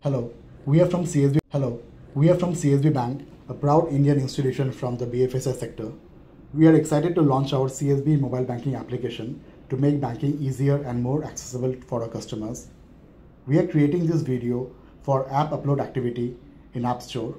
Hello, we are from CSB. Hello, we are from CSB Bank, a proud Indian institution from the BFSI sector. We are excited to launch our CSB mobile banking application to make banking easier and more accessible for our customers. We are creating this video for app upload activity in App Store.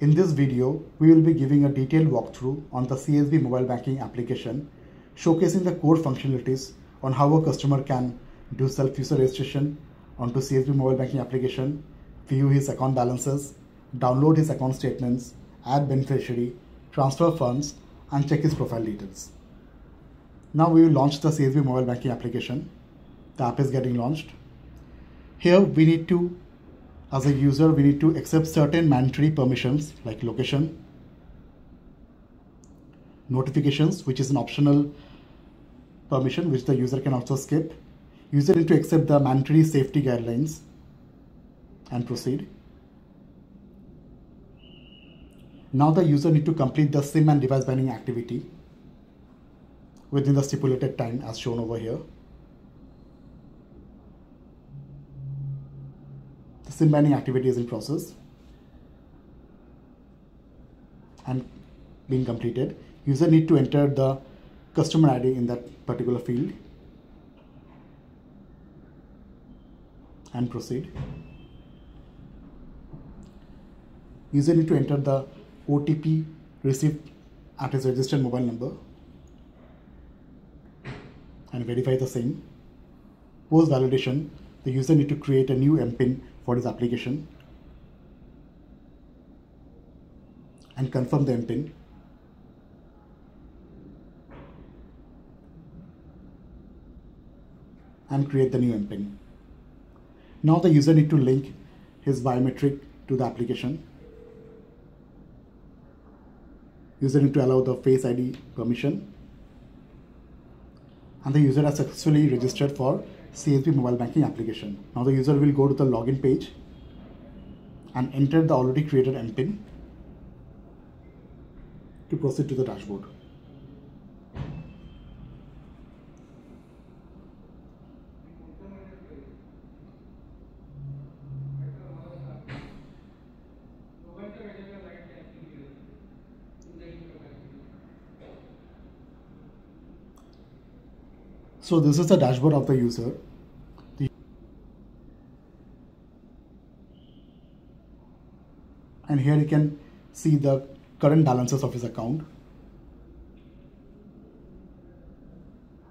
In this video, we will be giving a detailed walkthrough on the CSB mobile banking application, showcasing the core functionalities on how a customer can do self-user registration onto CSB mobile banking application, view his account balances, download his account statements, add beneficiary, transfer funds, and check his profile details. Now we will launch the CSB mobile banking application. The app is getting launched. Here we need to, as a user, we need to accept certain mandatory permissions like location, notifications, which is an optional permission which the user can also skip. User need to accept the mandatory safety guidelines and proceed. Now the user need to complete the SIM and device binding activity within the stipulated time as shown over here. The SIM binding activity is in process and being completed. User need to enter the customer ID in that particular field and proceed. User need to enter the OTP received at his registered mobile number and verify the same. Post validation, the user need to create a new MPIN for his application and confirm the MPIN. and create the new MPIN. Now the user need to link his biometric to the application. User need to allow the Face ID permission. And the user has successfully registered for CSB mobile banking application. Now the user will go to the login page and enter the already created MPIN to proceed to the dashboard. So this is the dashboard of the user. And here you can see the current balances of his account.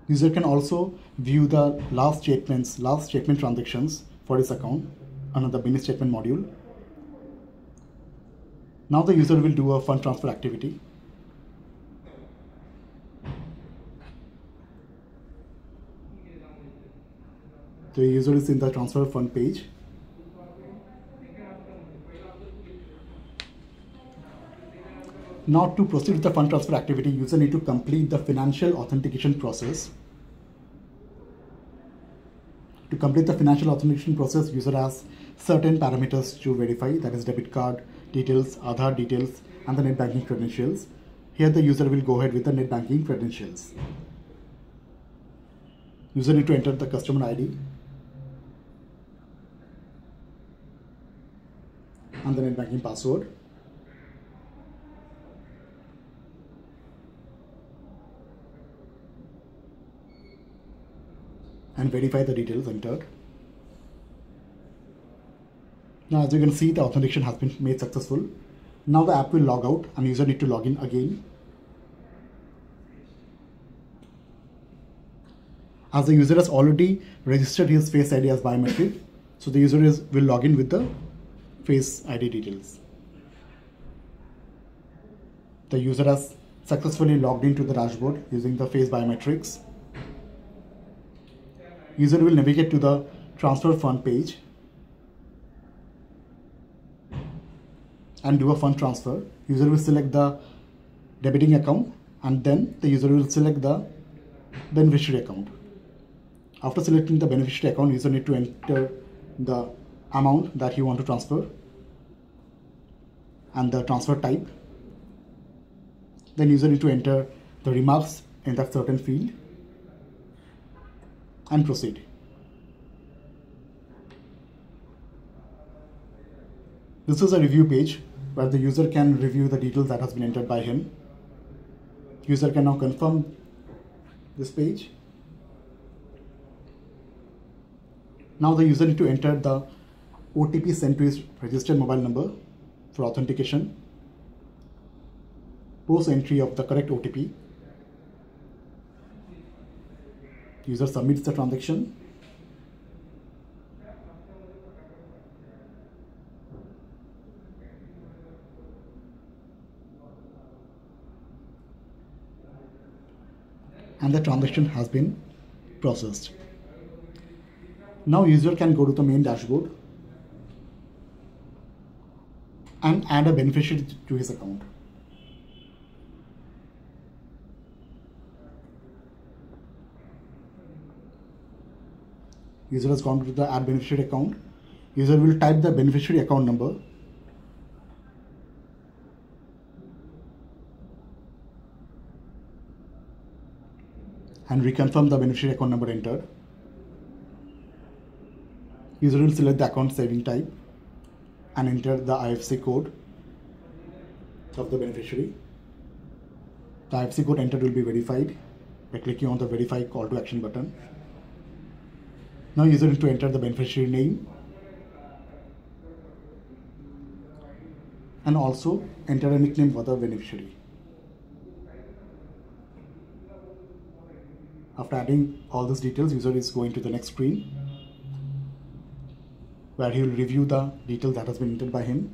User can also view the last statements, last statement transactions for his account under the mini statement module. Now the user will do a fund transfer activity. The user is in the transfer fund page. Now to proceed with the fund transfer activity, user need to complete the financial authentication process. To complete the financial authentication process, user has certain parameters to verify, that is debit card details, Aadhaar details, and the net banking credentials. Here the user will go ahead with the net banking credentials. User need to enter the customer ID and the net banking password. and verify the details entered. Now as you can see the authentication has been made successful. Now the app will log out and user need to log in again. As the user has already registered his face ID as biometric, so the user is will log in with the face ID details. The user has successfully logged into the dashboard using the face biometrics. User will navigate to the transfer fund page and do a fund transfer. User will select the debiting account and then the user will select the beneficiary account. After selecting the beneficiary account, user need to enter the amount that you want to transfer and the transfer type. Then user need to enter the remarks in that certain field and proceed. This is a review page where the user can review the details that has been entered by him. User can now confirm this page. Now the user need to enter the OTP sent to his registered mobile number for authentication. Post entry of the correct OTP. User submits the transaction. and the transaction has been processed. Now user can go to the main dashboard and add a beneficiary to his account. User has gone to the add beneficiary account. User will type the beneficiary account number and reconfirm the beneficiary account number entered. User will select the account saving type and enter the IFSC code of the beneficiary. The IFSC code entered will be verified by clicking on the verify call to action button. Now user need to enter the beneficiary name and also enter a nickname for the beneficiary. After adding all these details, user is going to the next screen where he will review the details that has been entered by him.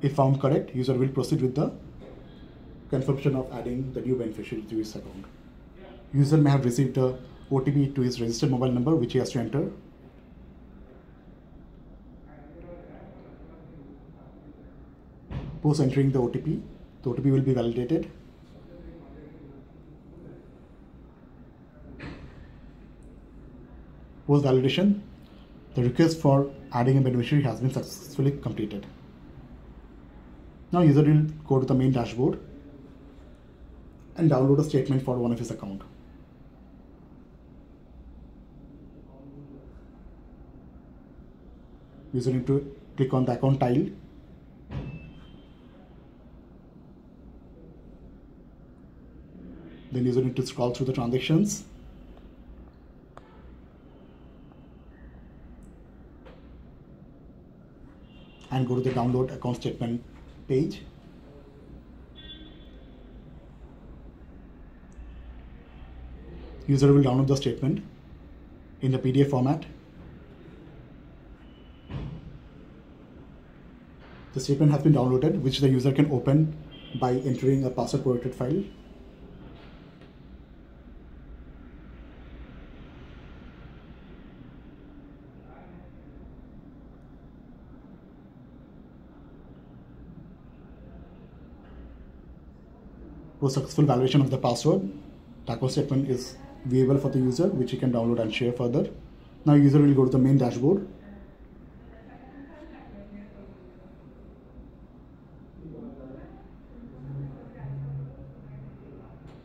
If found correct, user will proceed with the confirmation of adding the new beneficiary to his account. User may have received a OTP to his registered mobile number which he has to enter. Post entering the OTP, the OTP will be validated Post validation, the request for adding a beneficiary has been successfully completed. Now user will go to the main dashboard and download a statement for one of his account. User need to click on the account tile then user need to scroll through the transactions and go to the download account statement page. User will download the statement in the PDF format. The statement has been downloaded, which the user can open by entering a password protected file Post successful validation of the password, taco statement is viewable for the user, which he can download and share further. Now user will go to the main dashboard.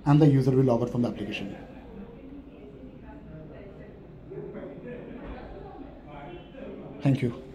And the user will log out from the application. Thank you.